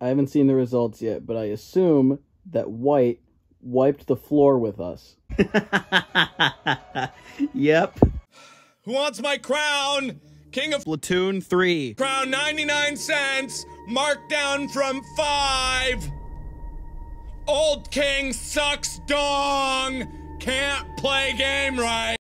I haven't seen the results yet, but I assume that White wiped the floor with us. yep. Who wants my crown? King of Platoon 3. Crown 99 cents, marked down from 5. Old King sucks dong. Can't play game right.